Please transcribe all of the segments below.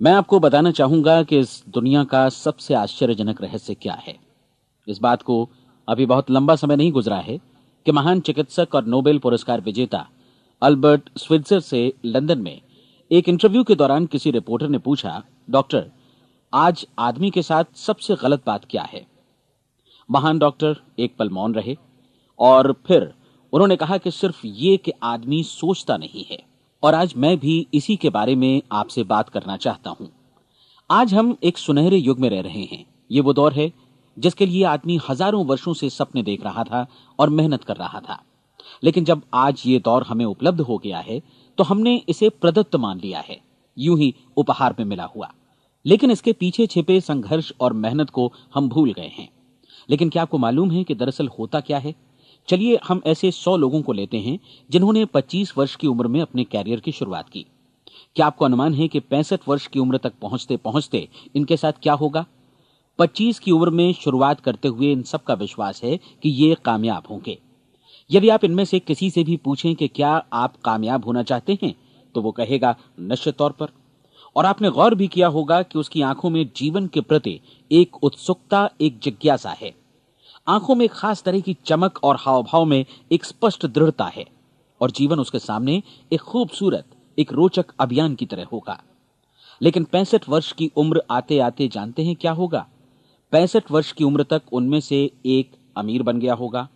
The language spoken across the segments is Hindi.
मैं आपको बताना चाहूँगा कि इस दुनिया का सबसे आश्चर्यजनक रहस्य क्या है। इस बात को अभी बहुत लंबा समय नहीं गुजरा है कि महान चिकित्सक और नोबेल पुरस्कार विजेता अल्बर्ट स्विट्जर से लंदन में एक इंटरव्यू के दौरान किसी रिपोर्टर ने पूछा, डॉक्टर, आज आदमी के साथ सबसे गलत बात क्या है? महान डॉक्टर एक पल मौन रहे और फिर उन्होंने कहा कि सिर्फ़ ये कि आदमी सोचता नहीं है। और आज मैं भी इसी के बारे में आपसे बात करना चाहता हूँ। आज हम एक सुनहरे युग में रह रहे हैं। ये वो दौर है, जिसके लिए आदमी हज़ारों वर्षों से सपने देख रहा था और मेहनत कर रहा था। लेकिन जब आज ये दौर हमें उपलब्ध हो गया है तो हमने इसे प्रदत्त मान लिया है। यूँ ही उपहार में मिला हुआ। लेकिन इसके पीछे छिपे संघर्ष और मेहनत को हम भूल गए हैं। लेकिन क्या आपको मालूम है कि दरअसल होता क्या है? चलिए हम ऐसे सौ लोगों को लेते हैं, जिन्होंने 25 वर्ष की उम्र में अपने कैरियर की शुरुआत की। क्या आपको अनुमान है कि पैंसठ वर्ष की उम्र तक पहुँचते पहुँचते इनके साथ क्या होगा? 25 की उम्र में शुरुआत करते हुए इन सब का विश्वास है कि ये कामयाब होंगे। यदि आप इनमें से किसी से भी पूछें कि क्या आप कामयाब होना चाहते हैं तो वो कहेगा, निश्चित तौर पर। और आपने गौर भी किया होगा कि उसकी आँखों में जीवन के प्रति एक उत्सुकता, एक जिज्ञासा है। आँखों में खास तरह की चमक और हाव भाव में एक स्पष्ट दृढ़ता है और जीवन उसके सामने एक खूबसूरत, एक रोचक अभियान की तरह होगा। लेकिन पैंसठ वर्ष की उम्र आते आते जानते हैं क्या होगा? पैंसठ वर्ष की उम्र तक उनमें से एक अमीर बन गया होगा।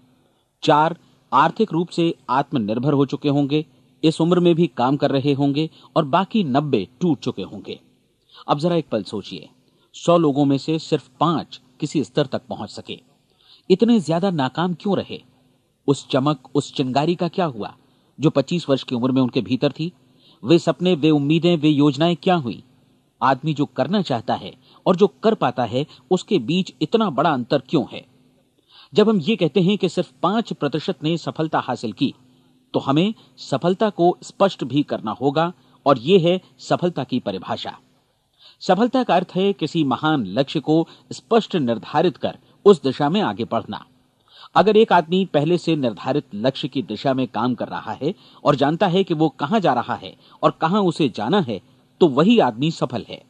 चार आर्थिक रूप से आत्मनिर्भर हो चुके होंगे, इस उम्र में भी काम कर रहे होंगे और बाकी नब्बे टूट चुके होंगे। अब जरा एक पल सोचिए, सौ लोगों में से सिर्फ़ पाँच किसी स्तर तक पहुँच सके। इतने ज़्यादा नाकाम क्यों रहे? उस चमक, उस चिंगारी का क्या हुआ? जो 25 वर्ष की उम्र में उनके भीतर थी, वे सपने, वे उम्मीदें, वे योजनाएँ क्या हुई? आदमी जो करना चाहता है और जो कर पाता है, उसके बीच इतना बड़ा अंतर क्यों है? जब हम ये कहते हैं कि सिर्फ़ पाँच प्रतिशत ने सफलता हासिल की तो हमें सफलता को स्पष्ट भी करना होगा और यह है सफलता की परिभाषा। सफलता का अर्थ है किसी महान लक्ष्य को स्पष्ट निर्धारित कर उस दिशा में आगे बढ़ना। अगर एक आदमी पहले से निर्धारित लक्ष्य की दिशा में काम कर रहा है और जानता है कि वो कहाँ जा रहा है और कहाँ उसे जाना है तो वही आदमी सफल है।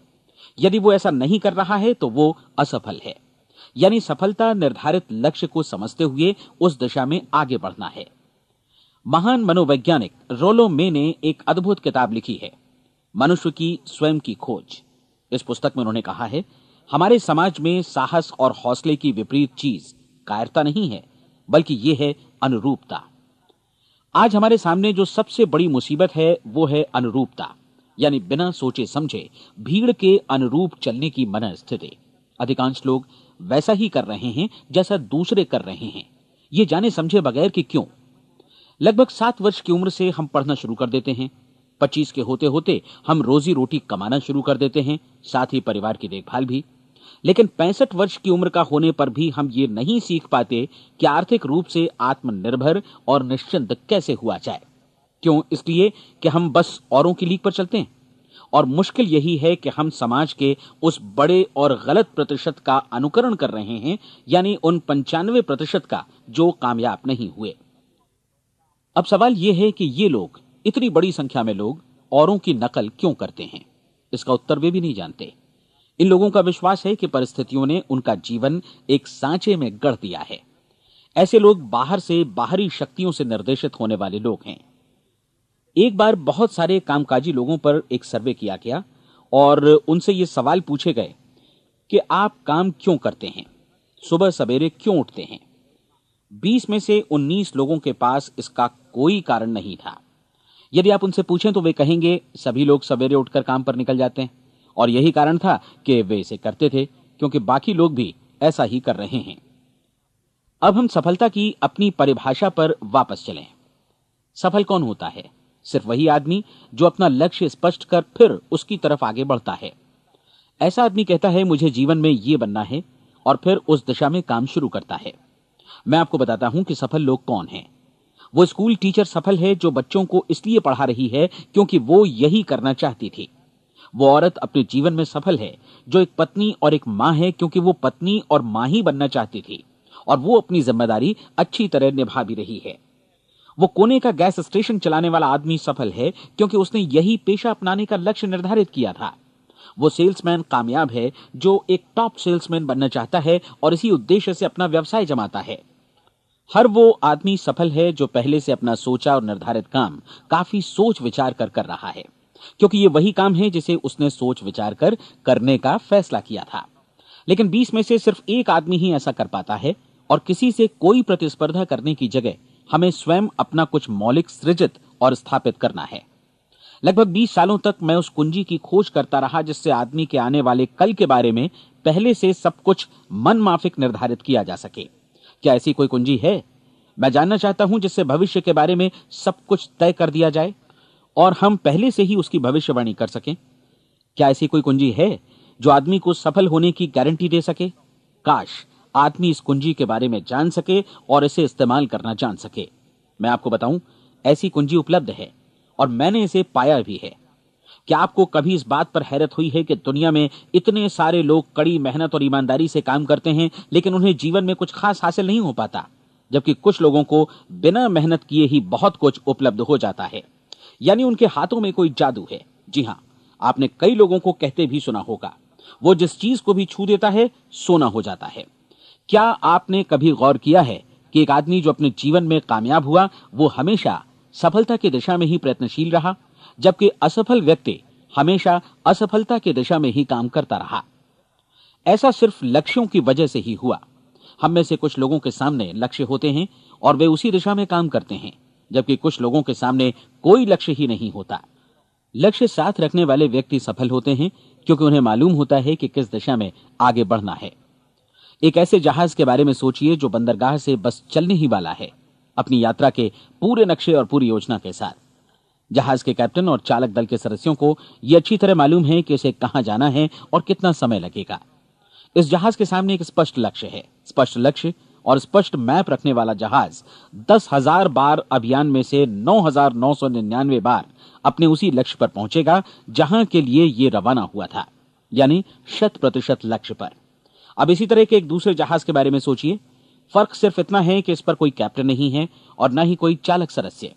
यदि वो ऐसा नहीं कर रहा है तो वो असफल है। यानी सफलता निर्धारित लक्ष्य को समझते हुए उस दिशा में आगे बढ़ना है। महान मनोवैज्ञानिक रोलो मे ने एक अद्भुत किताब लिखी है, मनुष्य की स्वयं की खोज। इस पुस्तक में उन्होंने कहा है हमारे समाज में साहस और हौसले की विपरीत चीज़ कायरता नहीं है, बल्कि यह है अनुरूपता। आज हमारे सामने जो सबसे बड़ी मुसीबत है, वो है अनुरूपता, यानी बिना सोचे समझे भीड़ के अनुरूप चलने की मन स्थिति अधिकांश लोग वैसा ही कर रहे हैं, जैसा दूसरे कर रहे हैं। ये जाने समझे बगैर कि क्यों? लगभग सात वर्ष की उम्र से हम पढ़ना शुरू कर देते हैं। पच्चीस के होते होते हम रोजी रोटी कमाना शुरू कर देते हैं, साथ ही परिवार की देखभाल भी। लेकिन पैंसठ वर्ष की उम्र का होने पर भी हम ये नहीं सीख पाते कि आर्थिक रूप से आत्मनिर्भर और निश्चिंत कैसे हुआ जाए। क्यों? इसलिए कि हम बस औरों की लीक पर चलते हैं। और मुश्किल यही है कि हम समाज के उस बड़े और गलत प्रतिशत का अनुकरण कर रहे हैं, यानी उन पंचानवे प्रतिशत का जो कामयाब नहीं हुए। अब सवाल यह है कि ये लोग, इतनी बड़ी संख्या में लोग, औरों की नकल क्यों करते हैं? इसका उत्तर वे भी नहीं जानते। इन लोगों का विश्वास है कि परिस्थितियों ने उनका जीवन एक सांचे में गढ़ दिया है। ऐसे लोग बाहर से बाहरी शक्तियों से निर्देशित होने वाले लोग हैं। एक बार बहुत सारे कामकाजी लोगों पर एक सर्वे किया गया और उनसे ये सवाल पूछे गए कि आप काम क्यों करते हैं? सुबह सवेरे क्यों उठते हैं? 20 में से 19 लोगों के पास इसका कोई कारण नहीं था। यदि आप उनसे पूछें तो वे कहेंगे, सभी लोग सवेरे उठकर काम पर निकल जाते हैं। और यही कारण था कि वे इसे करते थे, क्योंकि बाकी लोग भी ऐसा ही कर रहे हैं। अब हम सफलता की अपनी परिभाषा पर वापस चलें। सफल कौन होता है? सिर्फ़ वही आदमी जो अपना लक्ष्य स्पष्ट कर फिर उसकी तरफ़ आगे बढ़ता है। ऐसा आदमी कहता है, मुझे जीवन में यह बनना है, और फिर उस दिशा में काम शुरू करता है। मैं आपको बताता हूँ कि सफल लोग कौन हैं। वो स्कूल टीचर सफल है जो बच्चों को इसलिए पढ़ा रही है क्योंकि वो यही करना चाहती थी। वो औरत अपने जीवन में सफल है, जो एक पत्नी और एक माँ है, क्योंकि वो पत्नी और माँ ही बनना चाहती थी, और वो अपनी ज़िम्मेदारी अच्छी तरह निभा भी रही है। वो कोने का गैस स्टेशन चलाने वाला आदमी सफल है, क्योंकि उसने यही पेशा अपनाने का लक्ष्य निर्धारित किया था। वो सेल्समैन कामयाब है, जो एक टॉप सेल्समैन बनना चाहता है, और इसी उद्देश्य से अपना व्यवसाय जमाता है। हर वो आदमी सफल है, जो पहले से अपना सोचा और निर्धारित काम काफ़ी सोच विचार कर कर रहा है। क्योंकि ये वही काम है जिसे उसने सोच विचार कर करने का फैसला किया था। लेकिन 20 में से सिर्फ़ एक आदमी ही ऐसा कर पाता है और किसी से कोई प्रतिस्पर्धा करने की जगह हमें स्वयं अपना कुछ मौलिक सृजित और स्थापित करना है। लगभग 20 सालों तक मैं उस कुंजी की खोज करता रहा जिससे आदमी के आने वाले कल के बारे में पहले से सब कुछ मन माफिक निर्धारित किया जा सके। क्या ऐसी कोई कुंजी है? मैं जानना चाहता हूँ जिससे भविष्य के बारे में सब कुछ तय कर दिया जाए। और हम पहले से ही उसकी भविष्यवाणी कर सकें। क्या ऐसी कोई कुंजी है जो आदमी को सफल होने की गारंटी दे सके? काश आदमी इस कुंजी के बारे में जान सके और इसे इस्तेमाल करना जान सके। मैं आपको बताऊँ, ऐसी कुंजी उपलब्ध है और मैंने इसे पाया भी है। क्या आपको कभी इस बात पर हैरत हुई है कि दुनिया में इतने सारे लोग कड़ी मेहनत और ईमानदारी से काम करते हैं, लेकिन उन्हें जीवन में कुछ खास हासिल नहीं हो पाता, जबकि कुछ लोगों को बिना मेहनत किए ही बहुत कुछ उपलब्ध हो जाता है? यानी उनके हाथों में कोई जादू है। जी हाँ आपने कई लोगों को कहते भी सुना होगा। वो जिस चीज़ को भी छू देता है, सोना हो जाता है। क्या आपने कभी गौर किया है कि एक आदमी जो अपने जीवन में कामयाब हुआ, वो हमेशा सफलता की दिशा में ही प्रयत्नशील रहा, जबकि असफल व्यक्ति हमेशा असफलता की दिशा में ही काम करता रहा? ऐसा सिर्फ़ लक्ष्यों की वजह से ही हुआ। हम में से कुछ लोगों के सामने लक्ष्य होते हैं और वे उसी दिशा में काम करते हैं। जबकि कुछ लोगों के सामने कोई लक्ष्य ही नहीं होता। लक्ष्य साथ रखने वाले व्यक्ति सफल होते हैं, क्योंकि उन्हें मालूम होता है कि किस दिशा में आगे बढ़ना है। एक ऐसे जहाज़ के बारे में सोचिए जो बंदरगाह से बस चलने ही वाला है, अपनी यात्रा के पूरे नक्शे और पूरी योजना के साथ। जहाज़ के कैप्टन और चालक दल के सदस्यों को यह अच्छी तरह मालूम है कि इसे कहाँ जाना है और कितना समय लगेगा। इस जहाज़ के सामने एक स्पष्ट लक्ष्य है। स्पष्ट लक्ष्य और स्पष्ट मैप रखने वाला जहाज़ दस हज़ार बार अभियान में से नौ हज़ार नौ सौ निन्यानवे बार अपने उसी लक्ष्य पर पहुंचेगा, जहाँ के लिए ये रवाना हुआ था, यानी शत प्रतिशत लक्ष्य पर। अब इसी तरह के एक दूसरे जहाज़ के बारे में सोचिए। फ़र्क सिर्फ़ इतना है कि इस पर कोई कैप्टन नहीं है और न ही कोई चालक सदस्य।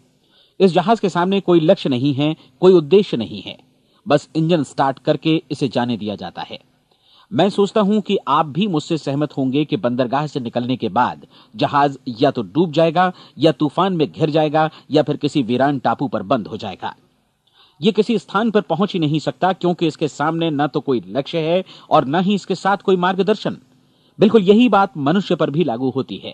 इस जहाज़ के सामने कोई लक्ष्य नहीं है, कोई उद्देश्य नहीं है। बस इंजन स्टार्ट करके इसे जाने दिया जाता है। मैं सोचता हूँ कि आप भी मुझसे सहमत होंगे कि बंदरगाह से निकलने के बाद जहाज़ या तो डूब जाएगा, या तूफ़ान में घिर जाएगा, या फिर किसी वीरान टापू पर बंद हो जाएगा। ये किसी स्थान पर पहुँच ही नहीं सकता, क्योंकि इसके सामने न तो कोई लक्ष्य है और न ही इसके साथ कोई मार्गदर्शन। बिल्कुल यही बात मनुष्य पर भी लागू होती है।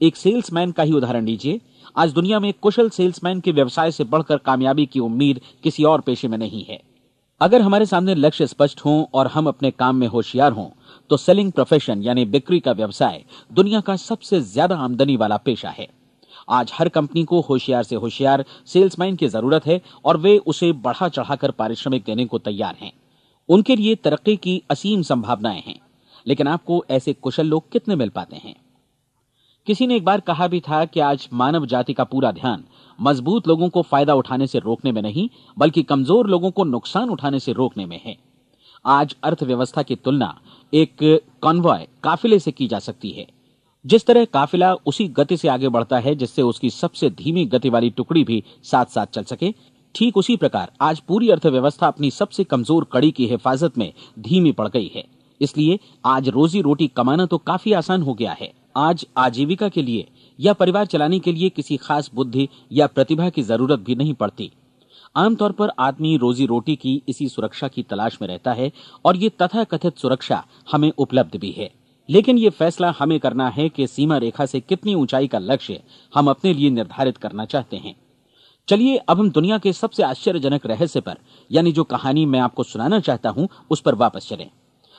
एक सेल्समैन का ही उदाहरण लीजिए। आज दुनिया में कुशल सेल्समैन के व्यवसाय से बढ़कर कामयाबी की उम्मीद किसी और पेशे में नहीं है। अगर हमारे सामने लक्ष्य स्पष्ट हो और हम अपने काम में होशियार हों तो सेलिंग प्रोफेशन यानी बिक्री का व्यवसाय दुनिया का सबसे ज़्यादा आमदनी वाला पेशा है। आज हर कंपनी को होशियार से होशियार सेल्समैन की ज़रूरत है और वे उसे बढ़ा चढ़ाकर पारिश्रमिक देने को तैयार हैं। उनके लिए तरक्की की असीम संभावनाएँ हैं, लेकिन आपको ऐसे कुशल लोग कितने मिल पाते हैं? किसी ने एक बार कहा भी था कि आज मानव जाति का पूरा ध्यान मज़बूत लोगों को फ़ायदा उठाने से रोकने में नहीं, बल्कि कमज़ोर लोगों को नुकसान उठाने से रोकने में है। आज अर्थव्यवस्था की तुलना एक कॉन्वॉय काफिले से की जा सकती है। जिस तरह काफिला उसी गति से आगे बढ़ता है, जिससे उसकी सबसे धीमी गति वाली टुकड़ी भी साथ साथ चल सके, ठीक उसी प्रकार आज पूरी अर्थव्यवस्था अपनी सबसे कमज़ोर कड़ी की हिफाजत में धीमी पड़ गई है। इसलिए आज रोजी रोटी कमाना तो काफ़ी आसान हो गया है। आज आजीविका के लिए या परिवार चलाने के लिए किसी खास बुद्धि या प्रतिभा की ज़रूरत भी नहीं पड़ती। आमतौर पर आदमी रोजी रोटी की इसी सुरक्षा की तलाश में रहता है और ये तथाकथित सुरक्षा हमें उपलब्ध भी है। लेकिन ये फैसला हमें करना है कि सीमा रेखा से कितनी ऊंचाई का लक्ष्य हम अपने लिए निर्धारित करना चाहते हैं। चलिए, अब हम दुनिया के सबसे आश्चर्यजनक रहस्य पर, यानी जो कहानी मैं आपको सुनाना चाहता हूँ, उस पर वापस चलें।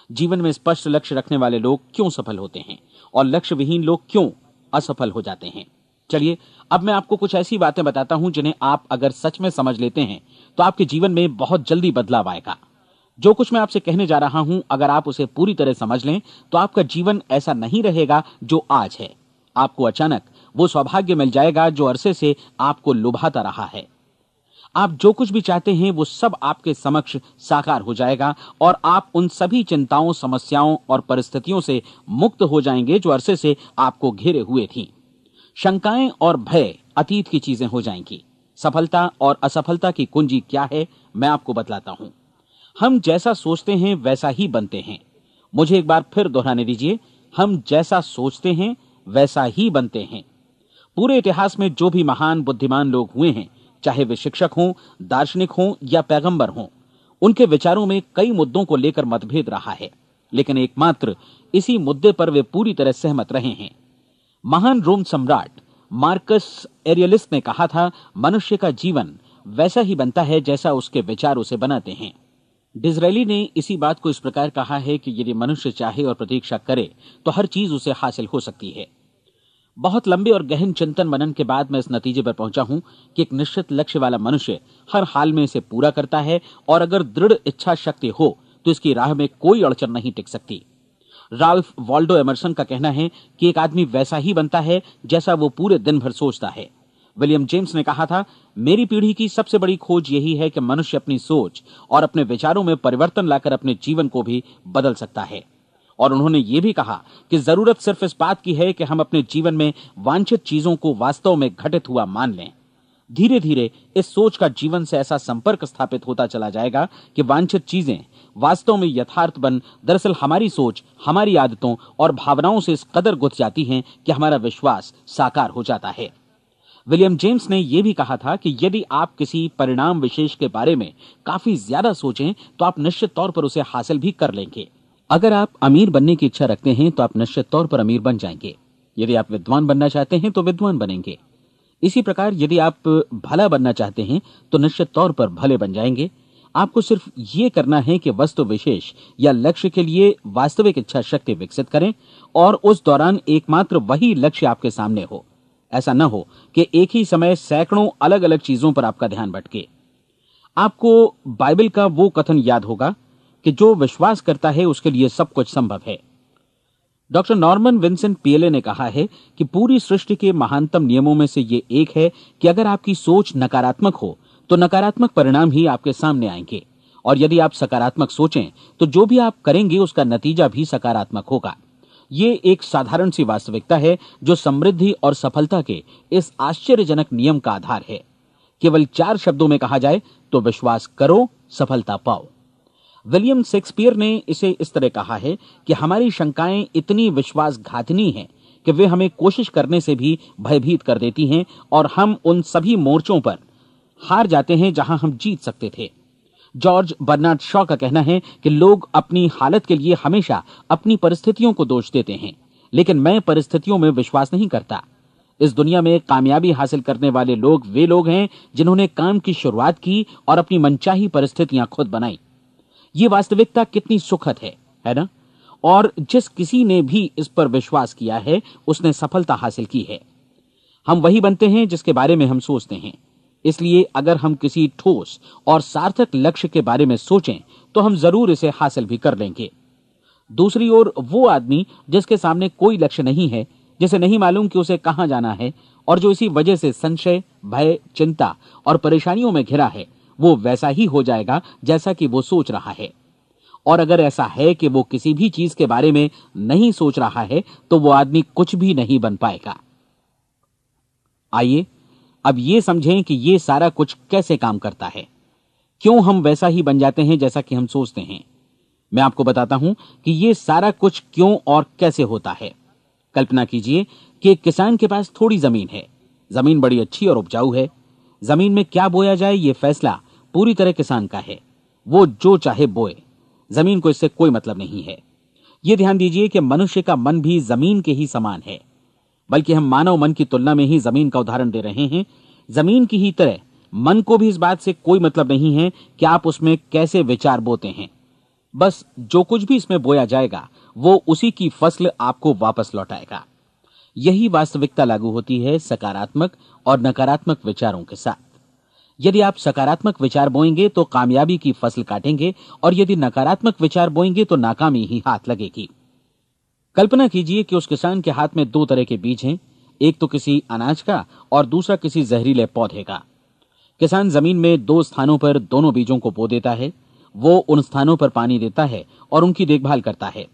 जीवन में स्पष्ट लक्ष्य रखने वाले लोग क्यों सफल होते हैं? और लक्ष्य विहीन लोग क्यों असफल हो जाते हैं? चलिए, अब मैं आपको कुछ ऐसी बातें बताता हूँ जिन्हें आप अगर सच में समझ लेते हैं तो आपके जीवन में बहुत जल्दी बदलाव आएगा। जो कुछ मैं आपसे कहने जा रहा हूँ, अगर आप उसे पूरी तरह समझ लें तो आपका जीवन ऐसा नहीं रहेगा जो आज है। आपको अचानक वो सौभाग्य मिल जाएगा जो अरसे से आपको लुभाता रहा है। आप जो कुछ भी चाहते हैं, वो सब आपके समक्ष साकार हो जाएगा और आप उन सभी चिंताओं, समस्याओं और परिस्थितियों से मुक्त हो जाएँगे जो अरसे से आपको घेरे हुए थी। शंकाएँ और भय अतीत की चीज़ें हो जाएँगी। सफलता और असफलता की कुंजी क्या है, मैं आपको बतलाता हूँ। हम जैसा सोचते हैं, वैसा ही बनते हैं। मुझे एक बार फिर दोहराने दीजिए, हम जैसा सोचते हैं, वैसा ही बनते हैं। पूरे इतिहास में जो भी महान, बुद्धिमान लोग हुए हैं चाहे वे शिक्षक हों, दार्शनिक हों या पैगंबर हों, उनके विचारों में कई मुद्दों को लेकर मतभेद रहा है। लेकिन एकमात्र इसी मुद्दे पर वे पूरी तरह सहमत रहे हैं। महान रोम सम्राट मार्कस एरियलिस्ट ने कहा था, मनुष्य का जीवन वैसा ही बनता है जैसा उसके विचार उसे बनाते हैं। डिजरेली ने इसी बात को इस प्रकार कहा है कि यदि मनुष्य चाहे और प्रतीक्षा करे तो हर चीज़ उसे हासिल हो सकती है। बहुत लंबे और गहन चिंतन मनन के बाद मैं इस नतीजे पर पहुँचा हूँ कि एक निश्चित लक्ष्य वाला मनुष्य हर हाल में इसे पूरा करता है और अगर दृढ़ इच्छा शक्ति हो तो इसकी राह में कोई अड़चन नहीं टिक सकती। राल्फ वॉल्डो एमरसन का कहना है कि एक आदमी वैसा ही बनता है जैसा वो पूरे दिन भर सोचता है। विलियम जेम्स ने कहा था, मेरी पीढ़ी की सबसे बड़ी खोज यही है कि मनुष्य अपनी सोच और अपने विचारों में परिवर्तन लाकर अपने जीवन को भी बदल सकता है। और उन्होंने ये भी कहा कि ज़रूरत सिर्फ़ इस बात की है कि हम अपने जीवन में वांछित चीज़ों को वास्तव में घटित हुआ मान लें। धीरे धीरे इस सोच का जीवन से ऐसा संपर्क स्थापित होता चला जाएगा कि वांछित चीज़ें वास्तव में यथार्थ बन, दरअसल हमारी सोच, हमारी आदतों और भावनाओं से इस कदर गुथ जाती हैं कि हमारा विश्वास साकार हो जाता है। विलियम जेम्स ने यह भी कहा था कि यदि आप किसी परिणाम विशेष के बारे में काफ़ी ज़्यादा सोचें तो आप निश्चित तौर पर उसे हासिल भी कर लेंगे। अगर आप अमीर बनने की इच्छा रखते हैं तो आप निश्चित तौर पर अमीर बन जाएँगे। यदि आप विद्वान बनना चाहते हैं तो विद्वान बनेंगे। इसी प्रकार यदि आप भला बनना चाहते हैं तो निश्चित तौर पर भले बन जाएँगे। आपको सिर्फ़ ये करना है कि वस्तु विशेष या लक्ष्य के लिए वास्तविक इच्छा शक्ति विकसित करें, और उस दौरान एकमात्र वही लक्ष्य आपके सामने हो। ऐसा न हो कि एक ही समय सैकड़ों अलग अलग चीज़ों पर आपका ध्यान भटके। आपको बाइबल का वो कथन याद होगा कि जो विश्वास करता है उसके लिए सब कुछ संभव है। डॉक्टर नॉर्मन विंसेंट पीएलए ने कहा है कि पूरी सृष्टि के महानतम नियमों में से ये एक है कि अगर आपकी सोच नकारात्मक हो तो नकारात्मक परिणाम ही आपके सामने आएँगे। और यदि आप सकारात्मक सोचें तो जो भी आप करेंगे, उसका नतीजा भी सकारात्मक होगा। ये एक साधारण सी वास्तविकता है जो समृद्धि और सफलता के इस आश्चर्यजनक नियम का आधार है। केवल चार शब्दों में कहा जाए तो विश्वास करो, सफलता पाओ। विलियम शेक्सपियर ने इसे इस तरह कहा है कि हमारी शंकाएँ इतनी विश्वासघातनी हैं कि वे हमें कोशिश करने से भी भयभीत कर देती हैं और हम उन सभी मोर्चों पर हार जाते हैं जहाँ हम जीत सकते थे। जॉर्ज बर्नार्ड शॉ का कहना है कि लोग अपनी हालत के लिए हमेशा अपनी परिस्थितियों को दोष देते हैं, लेकिन मैं परिस्थितियों में विश्वास नहीं करता। इस दुनिया में कामयाबी हासिल करने वाले लोग वे लोग हैं जिन्होंने काम की शुरुआत की और अपनी मनचाही परिस्थितियाँ खुद बनाई। ये वास्तविकता कितनी सुखद है है ना? और जिस किसी ने भी इस पर विश्वास किया है, उसने सफलता हासिल की है। हम वही बनते हैं जिसके बारे में हम सोचते हैं। इसलिए अगर हम किसी ठोस और सार्थक लक्ष्य के बारे में सोचें तो हम ज़रूर इसे हासिल भी कर लेंगे। दूसरी ओर वो आदमी जिसके सामने कोई लक्ष्य नहीं है, जिसे नहीं मालूम कि उसे कहाँ जाना है, और जो इसी वजह से संशय, भय, चिंता और परेशानियों में घिरा है वो वैसा ही हो जाएगा जैसा कि वो सोच रहा है। और अगर ऐसा है कि वो किसी भी चीज़ के बारे में नहीं सोच रहा है तो वो आदमी कुछ भी नहीं बन पाएगा। आइए, अब ये समझें कि ये सारा कुछ कैसे काम करता है। क्यों हम वैसा ही बन जाते हैं जैसा कि हम सोचते हैं? मैं आपको बताता हूँ कि ये सारा कुछ क्यों और कैसे होता है। कल्पना कीजिए कि किसान के पास थोड़ी ज़मीन है। ज़मीन बड़ी अच्छी और उपजाऊ है। ज़मीन में क्या बोया जाए ये फैसला पूरी तरह किसान का है। वो जो चाहे बोए। ज़मीन को इससे कोई मतलब नहीं है। ये ध्यान दीजिए कि मनुष्य का मन भी ज़मीन के ही समान है। बल्कि हम मानव मन की तुलना में ही ज़मीन का उदाहरण दे रहे हैं। ज़मीन की ही तरह मन को भी इस बात से कोई मतलब नहीं है कि आप उसमें कैसे विचार बोते हैं। बस जो कुछ भी इसमें बोया जाएगा, वो उसी की फ़सल आपको वापस लौटाएगा। यही वास्तविकता लागू होती है सकारात्मक और नकारात्मक विचारों के साथ। यदि आप सकारात्मक विचार बोएँगे तो कामयाबी की फ़सल काटेंगे और यदि नकारात्मक विचार बोएँगे तो नाकामी ही हाथ लगेगी। कल्पना कीजिए कि उस किसान के हाथ में दो तरह के बीज हैं, एक तो किसी अनाज का और दूसरा किसी जहरीले पौधे का। किसान ज़मीन में दो स्थानों पर दोनों बीजों को बो देता है, वो उन स्थानों पर पानी देता है और उनकी देखभाल करता है।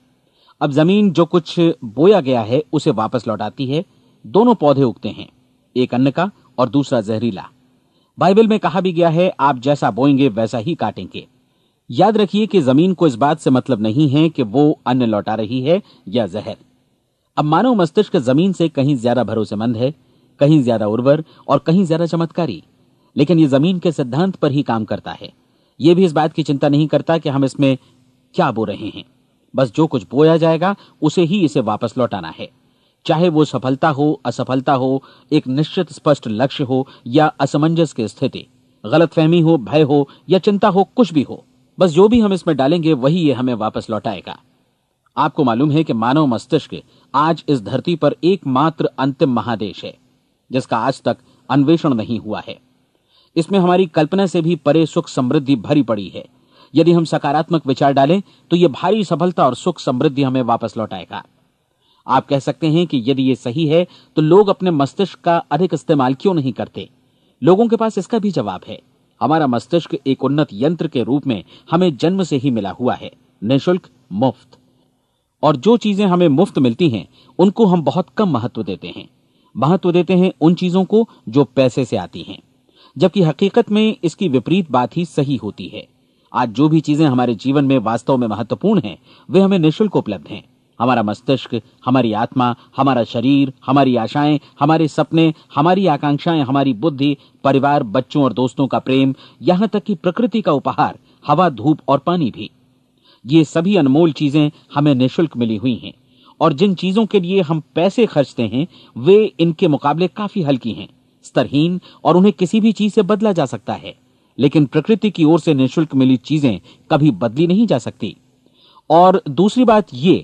अब ज़मीन जो कुछ बोया गया है, उसे वापस लौटाती है, दोनों पौधे उगते हैं, एक अन्न का और दूसरा जहरीला। बाइबल में कहा भी गया है, आप जैसा बोएँगे, वैसा ही काटेंगे। याद रखिए कि ज़मीन को इस बात से मतलब नहीं है कि वो अन्न लौटा रही है या जहर। अब मानव मस्तिष्क ज़मीन से कहीं ज़्यादा भरोसेमंद है, कहीं ज़्यादा उर्वर और कहीं ज़्यादा चमत्कारी। लेकिन ये ज़मीन के सिद्धांत पर ही काम करता है। ये भी इस बात की चिंता नहीं करता कि हम इसमें क्या बो रहे हैं। बस जो कुछ बोया जाएगा, उसे ही इसे वापस लौटाना है। चाहे वो सफलता हो, असफलता हो, एक निश्चित स्पष्ट लक्ष्य हो या असमंजस की स्थिति। गलतफहमी हो, भय हो या चिंता हो, कुछ भी हो, बस जो भी हम इसमें डालेंगे वही ये हमें वापस लौटाएगा। आपको मालूम है कि मानव मस्तिष्क आज इस धरती पर एकमात्र अंतिम महादेश है, जिसका आज तक अन्वेषण नहीं हुआ है। इसमें हमारी कल्पना से भी परे सुख समृद्धि भरी पड़ी है। यदि हम सकारात्मक विचार डालें तो यह भारी सफलता और सुख समृद्धि हमें वापस लौटाएगा। आप कह सकते हैं कि यदि ये सही है तो लोग अपने मस्तिष्क का अधिक इस्तेमाल क्यों नहीं करते? लोगों के पास इसका भी जवाब है। हमारा मस्तिष्क एक उन्नत यंत्र के रूप में हमें जन्म से ही मिला हुआ है। निःशुल्क मुफ़्त। और जो चीज़ें हमें मुफ़्त मिलती हैं, उनको हम बहुत कम महत्व देते हैं। महत्व देते हैं उन चीज़ों को जो पैसे से आती हैं। जबकि हकीकत में इसकी विपरीत बात ही सही होती है। आज जो भी चीज़ें हमारे जीवन में वास्तव में महत्वपूर्ण हैं, वे हमें निःशुल्क उपलब्ध हैं। हमारा मस्तिष्क, हमारी आत्मा, हमारा शरीर, हमारी आशाएँ, हमारे सपने, हमारी आकांक्षाएँ, हमारी बुद्धि, परिवार, बच्चों और दोस्तों का प्रेम, यहाँ तक कि प्रकृति का उपहार, हवा, धूप और पानी भी। ये सभी अनमोल चीज़ें हमें निःशुल्क मिली हुई हैं, और जिन चीज़ों के लिए हम पैसे खर्चते हैं, वे इनके मुकाबले काफ़ी हल्की हैं, स्तरहीन, और उन्हें किसी भी चीज़ से बदला जा सकता है, लेकिन प्रकृति की ओर से निःशुल्क मिली चीज़ें कभी बदली नहीं जा सकती। और दूसरी बात यह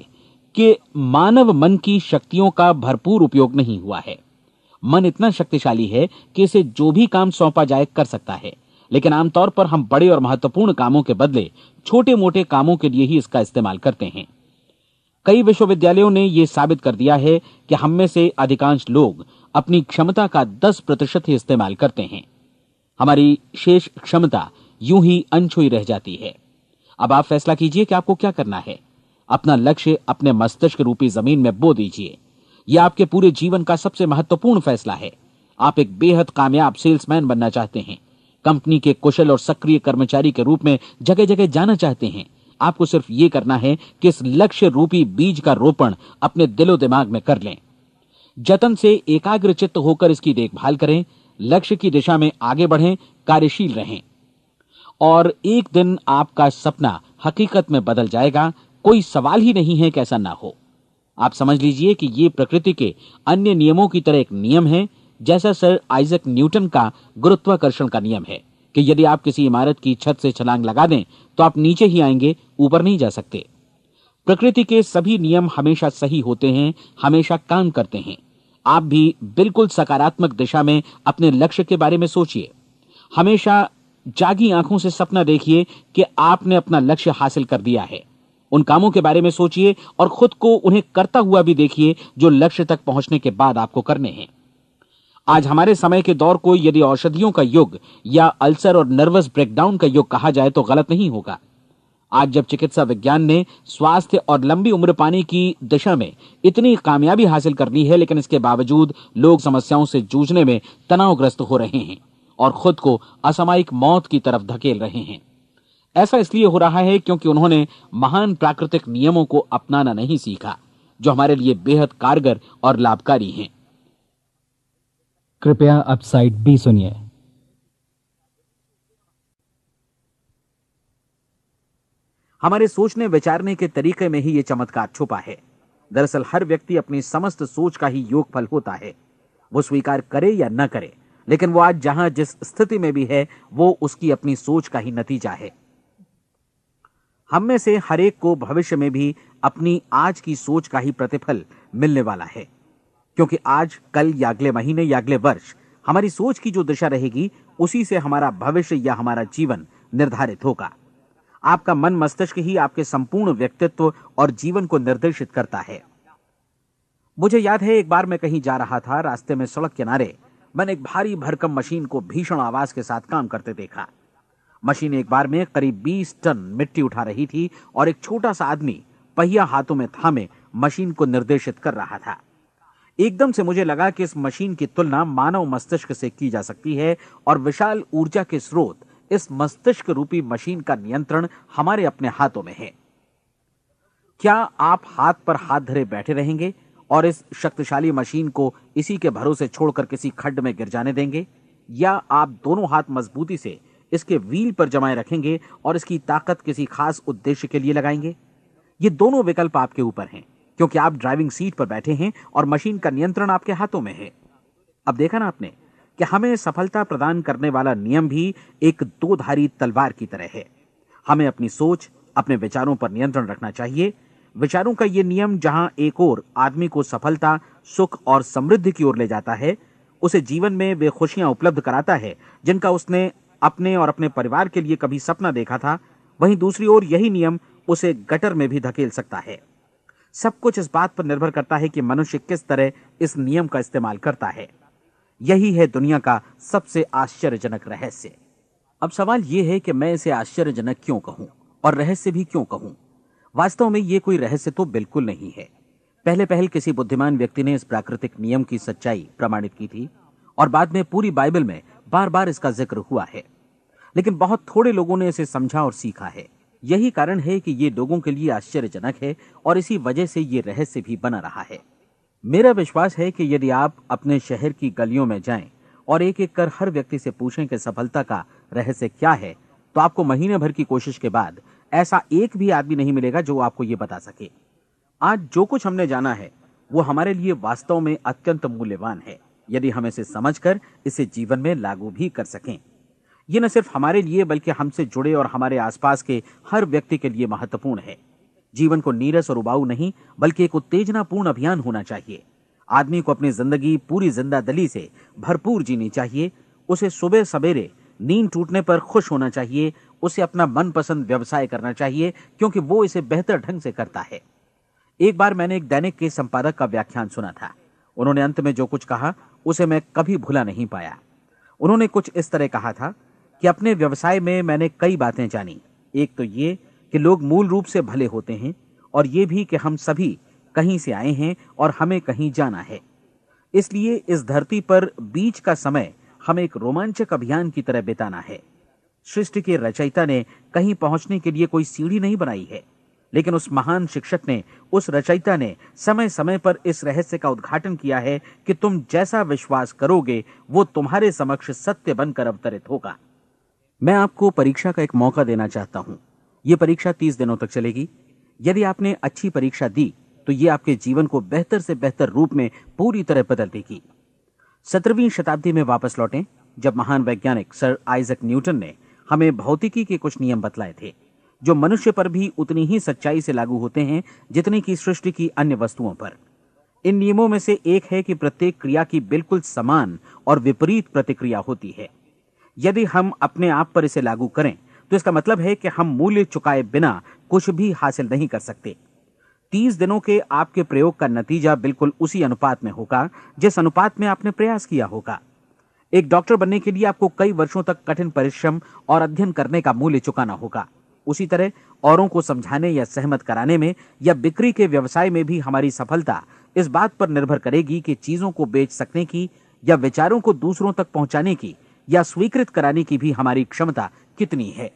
कि मानव मन की शक्तियों का भरपूर उपयोग नहीं हुआ है। मन इतना शक्तिशाली है कि इसे जो भी काम सौंपा जाए कर सकता है। लेकिन आमतौर पर हम बड़े और महत्वपूर्ण कामों के बदले छोटे मोटे कामों के लिए ही इसका इस्तेमाल करते हैं। कई विश्वविद्यालयों ने यह साबित कर दिया है कि हम में से अधिकांश लोग अपनी क्षमता का 10 प्रतिशत ही इस्तेमाल करते हैं। हमारी शेष क्षमता यूँ ही अनछुई रह जाती है। अब आप फैसला कीजिए कि आपको क्या करना है। अपना लक्ष्य अपने मस्तिष्क रूपी ज़मीन में बो दीजिए। यह आपके पूरे जीवन का सबसे महत्वपूर्ण फैसला है। आप एक बेहद कामयाब सेल्समैन बनना चाहते हैं। कंपनी के कुशल और सक्रिय कर्मचारी के रूप में जगह जगह जाना चाहते हैं। आपको सिर्फ़ ये करना है कि इस लक्ष्य रूपी बीज का रोपण अपने दिलो दिमाग में कर लें। जतन से एकाग्र चित्त होकर इसकी देखभाल करें। लक्ष्य की दिशा में आगे बढ़ें, कार्यशील रहें। और एक दिन आपका सपना हकीकत में बदल जाएगा। कोई सवाल ही नहीं है कि ऐसा ना हो। आप समझ लीजिए कि ये प्रकृति के अन्य नियमों की तरह एक नियम है, जैसा सर आइजक न्यूटन का गुरुत्वाकर्षण का नियम है कि यदि आप किसी इमारत की छत से छलांग लगा दें तो आप नीचे ही आएँगे, ऊपर नहीं जा सकते। प्रकृति के सभी नियम हमेशा सही होते हैं, हमेशा काम करते हैं। आप भी बिल्कुल सकारात्मक दिशा में अपने लक्ष्य के बारे में सोचिए। हमेशा जागी आँखों से सपना देखिए कि आपने अपना लक्ष्य हासिल कर दिया है। उन कामों के बारे में सोचिए और खुद को उन्हें करता हुआ भी देखिए जो लक्ष्य तक पहुँचने के बाद आपको करने हैं। आज हमारे समय के दौर को यदि औषधियों का युग या अल्सर और नर्वस ब्रेकडाउन का युग कहा जाए तो गलत नहीं होगा। आज जब चिकित्सा विज्ञान ने स्वास्थ्य और लंबी उम्र पाने की दिशा में इतनी कामयाबी हासिल कर ली है, लेकिन इसके बावजूद लोग समस्याओं से जूझने में तनावग्रस्त हो रहे हैं और खुद को असामयिक मौत की तरफ़ धकेल रहे हैं। ऐसा इसलिए हो रहा है क्योंकि उन्होंने महान प्राकृतिक नियमों को अपनाना नहीं सीखा जो हमारे लिए बेहद कारगर और लाभकारी हैं। कृपया अब साइड बी सुनिए। हमारे सोचने विचारने के तरीके में ही यह चमत्कार छुपा है। दरअसल हर व्यक्ति अपनी समस्त सोच का ही योगफल होता है। वो स्वीकार करे या न करे लेकिन वो आज जहाँ जिस स्थिति में भी है वो उसकी अपनी सोच का ही नतीजा है। हम में से हरेक को भविष्य में भी अपनी आज की सोच का ही प्रतिफल मिलने वाला है। क्योंकि आज, कल या अगले महीने या अगले वर्ष, हमारी सोच की जो दिशा रहेगी, उसी से हमारा भविष्य या हमारा जीवन निर्धारित होगा। आपका मन मस्तिष्क ही आपके संपूर्ण व्यक्तित्व और जीवन को निर्देशित करता है। मुझे याद है, एक बार मैं कहीं जा रहा था, रास्ते में सड़क किनारे, मैंने एक भारी भरकम मशीन को भीषण आवाज़ के साथ काम करते देखा। मशीन एक बार में करीब 20 टन मिट्टी उठा रही थी और एक छोटा सा आदमी पहिया हाथों में थामे मशीन को निर्देशित कर रहा था। एकदम से मुझे लगा कि इस मशीन की तुलना मानव मस्तिष्क से की जा सकती है और विशाल ऊर्जा के स्रोत इस मस्तिष्क रूपी मशीन का नियंत्रण हमारे अपने हाथों में है। क्या आप हाथ पर हाथ धरे बैठे रहेंगे और इस शक्तिशाली मशीन को इसी के भरोसे छोड़कर किसी खड्ड में गिर जाने देंगे? या आप दोनों हाथ मजबूती से इसके व्हील पर जमाए रखेंगे और इसकी ताकत किसी खास उद्देश्य के लिए लगाएँगे। ये दोनों विकल्प आपके ऊपर हैं, क्योंकि आप ड्राइविंग सीट पर बैठे हैं और मशीन का नियंत्रण आपके हाथों में है। अब देखा ना आपने कि हमें सफलता प्रदान करने वाला नियम भी एक दो धारी तलवार की तरह है। हमें अपनी सोच, अपने विचारों पर नियंत्रण रखना चाहिए। विचारों का यह नियम जहाँ एक और आदमी को सफलता, सुख और समृद्धि की ओर ले जाता है, उसे जीवन में वे खुशियाँ उपलब्ध कराता है, जिनका उसने अपने और अपने परिवार के लिए कभी सपना देखा था, वहीं दूसरी ओर यही नियम उसे गटर में भी धकेल सकता है। सब कुछ इस बात पर निर्भर करता है कि मनुष्य किस तरह इस नियम का इस्तेमाल करता है। यही है दुनिया का सबसे आश्चर्यजनक रहस्य। अब सवाल यह है कि मैं इसे आश्चर्यजनक क्यों कहूँ और रहस्य भी क्यों कहूँ? वास्तव में यह कोई रहस्य तो बिल्कुल नहीं है। पहले पहल किसी बुद्धिमान व्यक्ति ने इस प्राकृतिक नियम की सच्चाई प्रमाणित की थी और बाद में पूरी बाइबल में बार बार इसका ज़िक्र हुआ है। लेकिन बहुत थोड़े लोगों ने इसे समझा और सीखा है। यही कारण है कि ये लोगों के लिए आश्चर्यजनक है और इसी वजह से ये रहस्य भी बना रहा है। मेरा विश्वास है कि यदि आप अपने शहर की गलियों में जाएँ और एक एक कर हर व्यक्ति से पूछें कि सफलता का रहस्य क्या है तो आपको महीने भर की कोशिश के बाद ऐसा एक भी आदमी नहीं मिलेगा जो आपको ये बता सके। आज जो कुछ हमने जाना है, वो हमारे लिए वास्तव में अत्यंत मूल्यवान है। यदि हम इसे समझकर इसे जीवन में लागू भी कर सकें। ये न सिर्फ़ हमारे लिए, बल्कि हमसे जुड़े और हमारे आसपास के हर व्यक्ति के लिए महत्वपूर्ण है। जीवन को नीरस और उबाऊ नहीं, बल्कि एक उत्तेजनापूर्ण अभियान होना चाहिए। आदमी को अपनी ज़िंदगी पूरी ज़िंदा दली से भरपूर जीनी चाहिए, उसे सुबह सवेरे नींद टूटने पर खुश होना चाहिए, उसे अपना मनपसंद व्यवसाय करना चाहिए, क्योंकि वो इसे बेहतर ढंग से करता है। एक बार मैंने एक दैनिक के संपादक का व्याख्यान सुना था। उन्होंने अंत में जो कुछ कहा उसे मैं कभी भुला नहीं पाया। उन्होंने कुछ इस तरह कहा था कि अपने व्यवसाय में मैंने कई बातें जानी। एक तो ये कि लोग मूल रूप से भले होते हैं और ये भी कि हम सभी कहीं से आए हैं और हमें कहीं जाना है। इसलिए इस धरती पर बीच का समय हमें एक रोमांचक अभियान की तरह बिताना है। सृष्टि के रचयिता ने कहीं पहुँचने के लिए कोई सीढ़ी नहीं बनाई है। लेकिन उस महान शिक्षक ने, उस रचयिता ने समय समय पर इस रहस्य का उद्घाटन किया है कि तुम जैसा विश्वास करोगे, वो तुम्हारे समक्ष सत्य बनकर अवतरित होगा। मैं आपको परीक्षा का एक मौका देना चाहता हूँ। यह परीक्षा तीस दिनों तक चलेगी। यदि आपने अच्छी परीक्षा दी तो ये आपके जीवन को बेहतर से बेहतर रूप में पूरी तरह बदल देगी। सत्रहवीं शताब्दी में वापस लौटें, जब महान वैज्ञानिक सर आइजक न्यूटन ने हमें भौतिकी के कुछ नियम बतलाए थे। जो मनुष्य पर भी उतनी ही सच्चाई से लागू होते हैं, जितनी की सृष्टि की अन्य वस्तुओं पर। इन नियमों में से एक है कि प्रत्येक क्रिया की बिल्कुल समान और विपरीत प्रतिक्रिया होती है। यदि हम अपने आप पर इसे लागू करें तो इसका मतलब है कि हम मूल्य चुकाए बिना कुछ भी हासिल नहीं कर सकते। तीस दिनों के आपके प्रयोग का नतीजा बिल्कुल उसी अनुपात में होगा, जिस अनुपात में आपने प्रयास किया होगा। एक डॉक्टर बनने के लिए आपको कई वर्षों तक कठिन परिश्रम और अध्ययन करने का मूल्य चुकाना होगा। उसी तरह औरों को समझाने या सहमत कराने में या बिक्री के व्यवसाय में भी हमारी सफलता इस बात पर निर्भर करेगी कि चीज़ों को बेच सकने की या विचारों को दूसरों तक पहुँचाने की या स्वीकृत कराने की भी हमारी क्षमता कितनी है।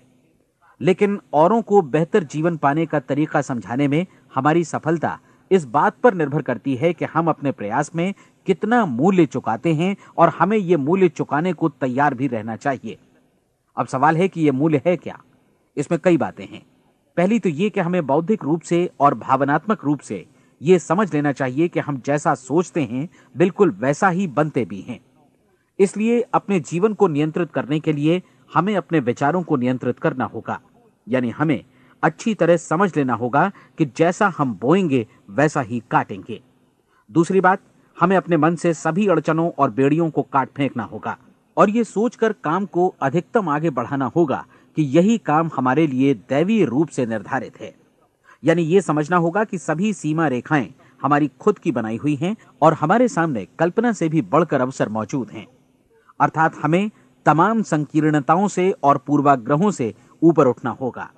लेकिन औरों को बेहतर जीवन पाने का तरीका समझाने में हमारी सफलता इस बात पर निर्भर करती है कि हम अपने प्रयास में कितना मूल्य चुकाते हैं और हमें यह मूल्य चुकाने को तैयार भी रहना चाहिए। अब सवाल है कि यह मूल्य है क्या? इसमें कई बातें हैं। पहली तो ये कि हमें बौद्धिक रूप से और भावनात्मक रूप से ये समझ लेना चाहिए कि हम जैसा सोचते हैं, बिल्कुल वैसा ही बनते भी हैं। इसलिए अपने जीवन को नियंत्रित करने के लिए हमें अपने विचारों को नियंत्रित करना होगा। यानी हमें अच्छी तरह समझ लेना होगा कि जैसा हम बोएँगे, वैसा ही काटेंगे। दूसरी बात, हमें अपने मन से सभी अड़चनों और बेड़ियों को काट फेंकना होगा। और ये सोचकर काम को अधिकतम आगे बढ़ाना होगा कि यही काम हमारे लिए दैवीय रूप से निर्धारित है। यानी ये समझना होगा कि सभी सीमा रेखाएँ हमारी खुद की बनाई हुई हैं और हमारे सामने कल्पना से भी बढ़कर अवसर मौजूद हैं। अर्थात हमें तमाम संकीर्णताओं से और पूर्वाग्रहों से ऊपर उठना होगा।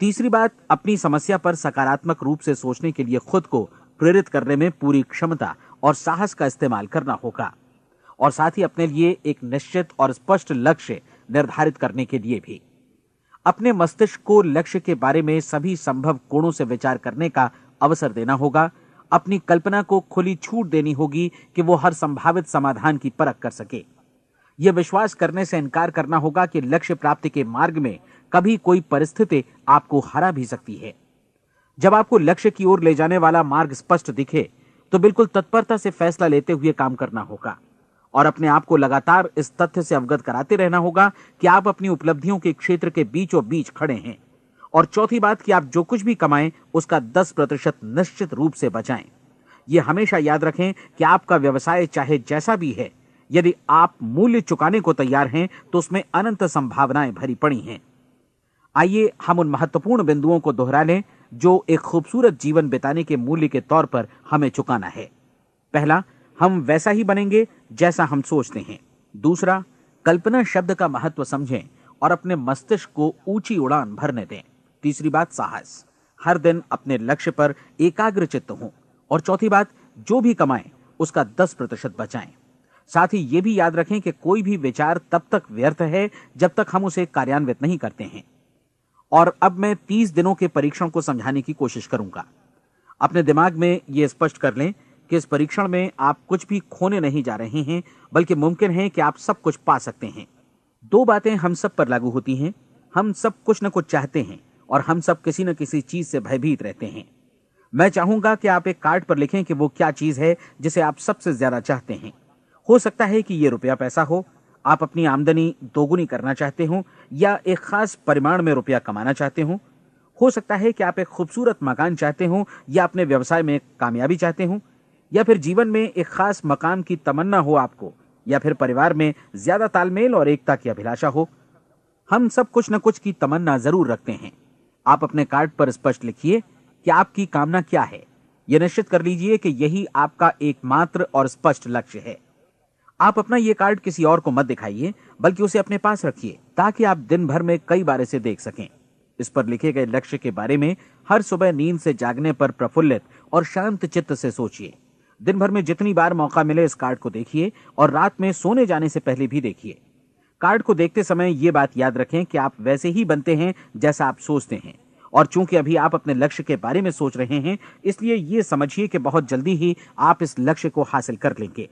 तीसरी बात, अपनी समस्या पर सकारात्मक रूप से सोचने के लिए खुद को प्रेरित करने में पूरी क्षमता और साहस का इस्तेमाल करना होगा। और साथ ही अपने लिए एक निश्चित और स्पष्ट लक्ष्य निर्धारित करने के लिए भी। अपने मस्तिष्क को लक्ष्य के बारे में सभी संभव कोणों से विचार करने का अवसर देना होगा। अपनी कल्पना को खुली छूट देनी होगी कि वो हर संभावित समाधान की परख कर सके। यह विश्वास करने से इनकार करना होगा कि लक्ष्य प्राप्ति के मार्ग में कभी कोई परिस्थिति आपको हरा भी सकती है। जब आपको लक्ष्य की ओर ले जाने वाला मार्ग स्पष्ट दिखे तो बिल्कुल तत्परता से फैसला लेते हुए काम करना होगा। और अपने आप को लगातार इस तथ्य से अवगत कराते रहना होगा कि आप अपनी उपलब्धियों के क्षेत्र के बीचों बीच खड़े हैं। और चौथी बात कि आप जो कुछ भी कमाएँ, उसका 10 प्रतिशत निश्चित रूप से बचाएँ। यह हमेशा याद रखें कि आपका व्यवसाय चाहे जैसा भी है, यदि आप मूल्य चुकाने को तैयार हैं तो उसमें अनंत संभावनाएँ भरी पड़ी हैं। आइए हम उन महत्वपूर्ण बिंदुओं को दोहरा लें, जो एक खूबसूरत जीवन बिताने के मूल्य के तौर पर हमें चुकाना है। पहला हम वैसा ही बनेंगे जैसा हम सोचते हैं। दूसरा, कल्पना शब्द का महत्व समझें और अपने मस्तिष्क को ऊँची उड़ान भरने दें। तीसरी बात, साहस। हर दिन अपने लक्ष्य पर एकाग्र चित्त हों और चौथी बात, जो भी कमाएँ, उसका दस प्रतिशत बचाएँ। साथ ही ये भी याद रखें कि कोई भी विचार तब तक व्यर्थ है जब तक हम उसे कार्यान्वित नहीं करते हैं। और अब मैं तीस दिनों के परीक्षण को समझाने की कोशिश करूँगा। अपने दिमाग में यह स्पष्ट कर लें कि इस परीक्षण में आप कुछ भी खोने नहीं जा रहे हैं, बल्कि मुमकिन है कि आप सब कुछ पा सकते हैं। दो बातें हम सब पर लागू होती हैं। हम सब कुछ न कुछ चाहते हैं, और हम सब किसी न किसी चीज़ से भयभीत रहते हैं। मैं चाहूँगा कि आप एक कार्ड पर लिखें कि वो क्या चीज़ है जिसे आप सबसे ज़्यादा चाहते हैं। हो सकता है कि ये रुपया पैसा हो। आप अपनी आमदनी दोगुनी करना चाहते हो, या एक खास परिमाण में रुपया कमाना चाहते हो। हो सकता है कि आप एक खूबसूरत मकान चाहते हो, या अपने व्यवसाय में कामयाबी चाहते हो। या फिर जीवन में एक खास मकाम की तमन्ना हो आपको, या फिर परिवार में ज़्यादा तालमेल और एकता की अभिलाषा हो, हम सब कुछ न कुछ की तमन्ना ज़रूर रखते हैं। आप अपने कार्ड पर स्पष्ट लिखिए कि आपकी कामना क्या है। यह निश्चित कर लीजिए कि यही आपका एकमात्र और स्पष्ट लक्ष्य है। आप अपना ये कार्ड किसी और को मत दिखाइए, बल्कि उसे अपने पास रखिए, ताकि आप दिन भर में कई बार इसे देख सकें। इस पर लिखे गए लक्ष्य के बारे में हर सुबह नींद से जागने पर प्रफुल्लित और शांत चित्त से सोचिए। दिन भर में जितनी बार मौका मिले इस कार्ड को देखिए और रात में सोने जाने से पहले भी देखिए। कार्ड को देखते समय ये बात याद रखें कि आप वैसे ही बनते हैं जैसा आप सोचते हैं। और चूँकि अभी आप अपने लक्ष्य के बारे में सोच रहे हैं, इसलिए यह समझिए कि बहुत जल्दी ही आप इस लक्ष्य को हासिल कर लेंगे।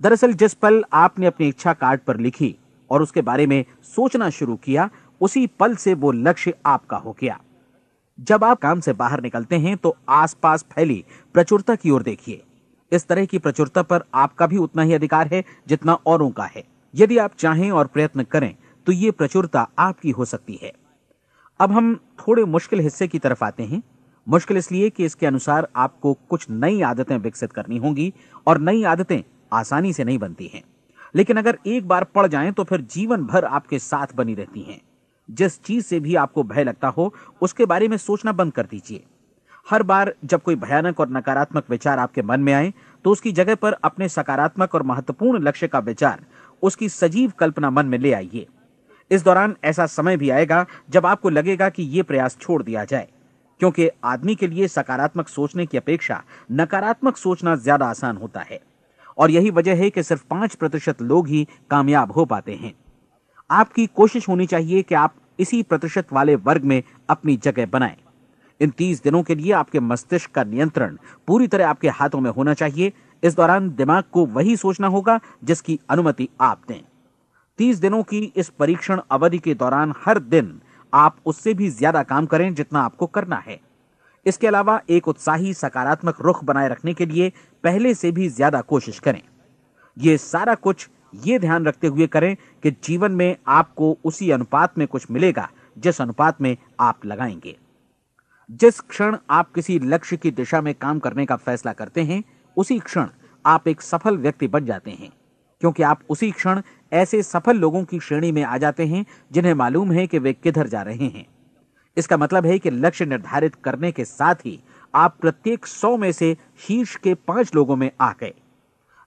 दरअसल जिस पल आपने अपनी इच्छा कार्ड पर लिखी और उसके बारे में सोचना शुरू किया, उसी पल से वो लक्ष्य आपका हो गया। जब आप काम से बाहर निकलते हैं तो आसपास फैली प्रचुरता की ओर देखिए। इस तरह की प्रचुरता पर आपका भी उतना ही अधिकार है जितना औरों का है। यदि आप चाहें और प्रयत्न करें तो ये प्रचुरता आपकी हो सकती है। अब हम थोड़े मुश्किल हिस्से की तरफ़ आते हैं। मुश्किल इसलिए कि इसके अनुसार आपको कुछ नई आदतें विकसित करनी होंगी और नई आदतें आसानी से नहीं बनती हैं। लेकिन अगर एक बार पड़ जाएँ तो फिर जीवन भर आपके साथ बनी रहती हैं। जिस चीज़ से भी आपको भय लगता हो, उसके बारे में सोचना बंद कर दीजिए। हर बार जब कोई भयानक और नकारात्मक विचार आपके मन में आए तो उसकी जगह पर अपने सकारात्मक और महत्वपूर्ण लक्ष्य का विचार, उसकी सजीव कल्पना मन में ले आइए। इस दौरान ऐसा समय भी आएगा, जब आपको लगेगा कि यह प्रयास छोड़ दिया जाए, क्योंकि आदमी के लिए सकारात्मक सोचने की अपेक्षा नकारात्मक सोचना ज़्यादा आसान होता है। और यही वजह है कि सिर्फ़ पाँच प्रतिशत लोग ही कामयाब हो पाते हैं। आपकी कोशिश होनी चाहिए कि आप इसी प्रतिशत वाले वर्ग में अपनी जगह बनाएँ। इन तीस दिनों के लिए आपके मस्तिष्क का नियंत्रण पूरी तरह आपके हाथों में होना चाहिए। इस दौरान दिमाग को वही सोचना होगा जिसकी अनुमति आप दें। तीस दिनों की इस परीक्षण अवधि के दौरान हर दिन आप उससे भी ज़्यादा काम करें जितना आपको करना है। इसके अलावा एक उत्साही, सकारात्मक रुख बनाए रखने के लिए पहले से भी ज़्यादा कोशिश करें। यह सारा कुछ ये ध्यान रखते हुए करें कि जीवन में आपको उसी अनुपात में कुछ मिलेगा जिस अनुपात में आप लगाएँगे। जिस क्षण आप किसी लक्ष्य की दिशा में काम करने का फैसला करते हैं, उसी क्षण आप एक सफल व्यक्ति बन जाते हैं। क्योंकि आप उसी क्षण ऐसे सफल लोगों की श्रेणी में आ जाते हैं, जिन्हें मालूम है कि वे किधर जा रहे हैं। इसका मतलब है कि लक्ष्य निर्धारित करने के साथ ही आप प्रत्येक सौ में से शीर्ष के पाँच लोगों में आ गए।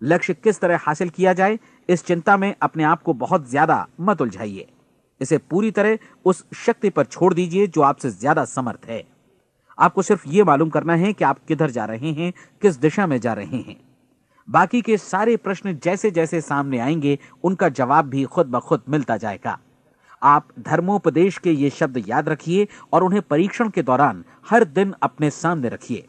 लक्ष्य किस तरह हासिल किया जाए, इस चिंता में अपने आप को बहुत ज़्यादा मत उलझाइए। इसे पूरी तरह उस शक्ति पर छोड़ दीजिए जो आपसे ज़्यादा समर्थ है। आपको सिर्फ़ ये मालूम करना है कि आप किधर जा रहे हैं, किस दिशा में जा रहे हैं। बाकी के सारे प्रश्न जैसे जैसे सामने आएँगे, उनका जवाब भी खुद ब खुद मिलता जाएगा। आप धर्मोपदेश के ये शब्द याद रखिए और उन्हें परीक्षण के दौरान हर दिन अपने सामने रखिए।